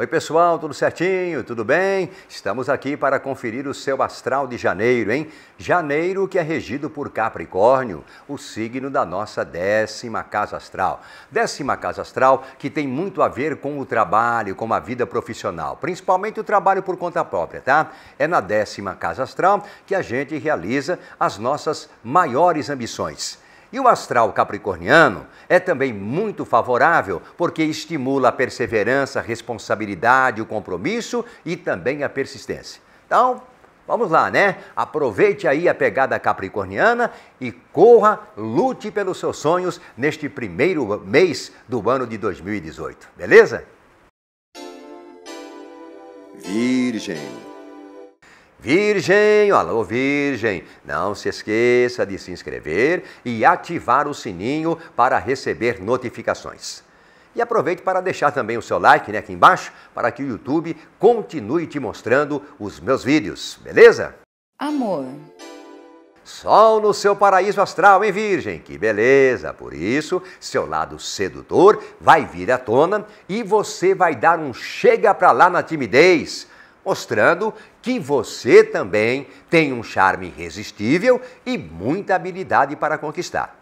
Oi, pessoal, tudo certinho? Tudo bem? Estamos aqui para conferir o seu astral de janeiro, hein? Janeiro que é regido por Capricórnio, o signo da nossa décima casa astral. Décima casa astral que tem muito a ver com o trabalho, com a vida profissional, principalmente o trabalho por conta própria, tá? É na décima casa astral que a gente realiza as nossas maiores ambições. E o astral capricorniano é também muito favorável porque estimula a perseverança, a responsabilidade, o compromisso e também a persistência. Então, vamos lá, né? Aproveite aí a pegada capricorniana e corra, lute pelos seus sonhos neste primeiro mês do ano de 2018, beleza? Virgem. Virgem, alô Virgem, não se esqueça de se inscrever e ativar o sininho para receber notificações. E aproveite para deixar também o seu like né, aqui embaixo para que o YouTube continue te mostrando os meus vídeos, beleza? Amor. Sol no seu paraíso astral, hein, Virgem? Que beleza! Por isso, seu lado sedutor vai vir à tona e você vai dar um chega pra lá na timidez mostrando que você também tem um charme irresistível e muita habilidade para conquistar.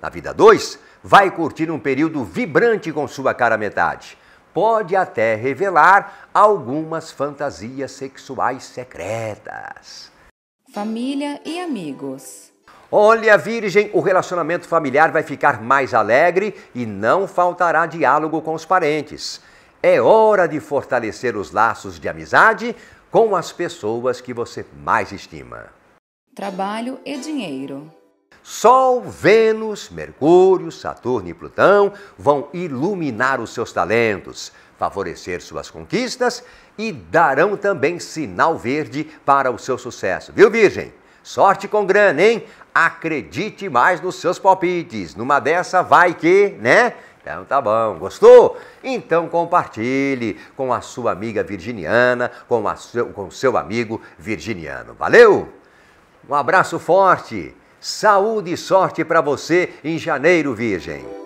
Na vida 2, vai curtir um período vibrante com sua cara metade. Pode até revelar algumas fantasias sexuais secretas. Família e amigos. Olha, Virgem, o relacionamento familiar vai ficar mais alegre e não faltará diálogo com os parentes. É hora de fortalecer os laços de amizade com as pessoas que você mais estima. Trabalho e dinheiro. Sol, Vênus, Mercúrio, Saturno e Plutão vão iluminar os seus talentos, favorecer suas conquistas e darão também sinal verde para o seu sucesso. Viu, Virgem? Sorte com grana, hein? Acredite mais nos seus palpites. Numa dessa vai que, né? Então tá bom, gostou? Então compartilhe com a sua amiga virginiana, com, seu, com seu amigo virginiano. Valeu? Um abraço forte, saúde e sorte para você em janeiro, Virgem.